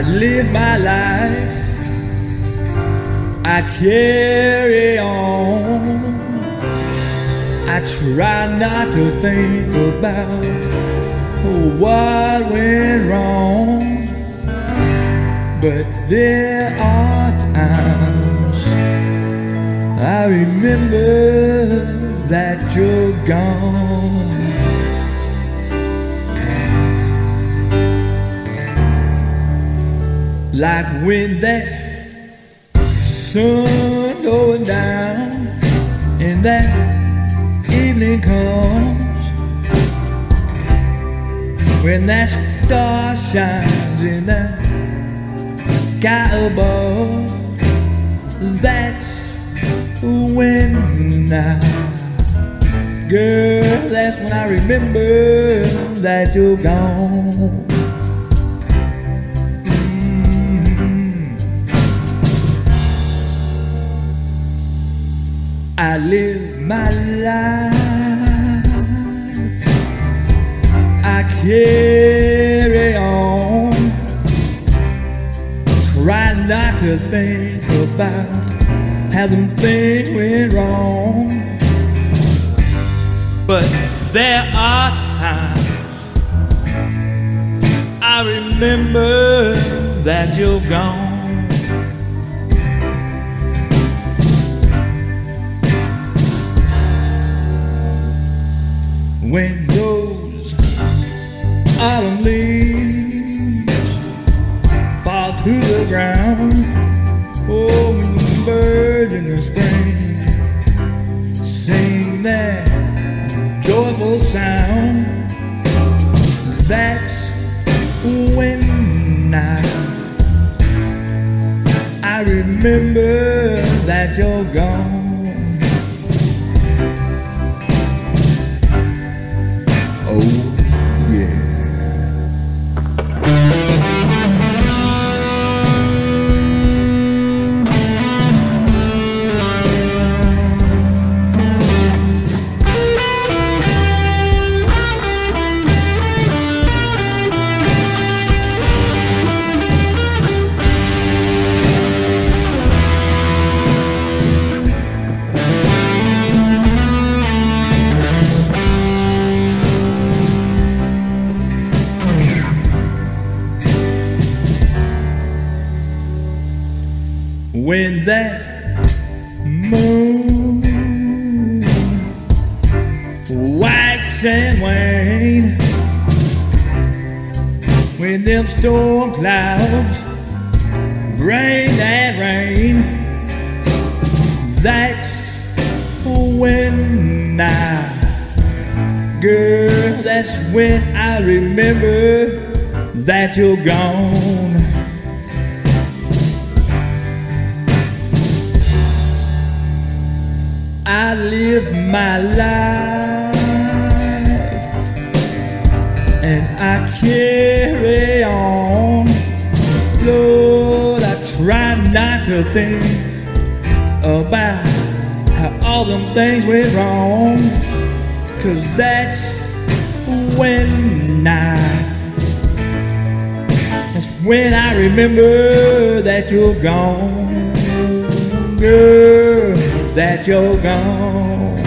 I live my life. I carry on. I try not to think about what went wrong. But there are times I remember that you're gone. Like when that sun going down and that evening comes. When that star shines in the sky above that's when I girl that's when I remember that you're gone I live my life. I carry on. Try not to think about how some things went wrong. But there are times I remember that you're gone. When those autumn leaves fall to the ground. Oh, when birds in the spring sing that joyful sound, that's when I I remember that you're gone. Oh, When that moon wax and wane, when them storm clouds bring that rain, that's when I, girl, that's when I remember that you're gone. Carry on. Lord, I try not to think about how all them things went wrong. Cause that's when I, that's when I remember that you're gone, girl that you're gone.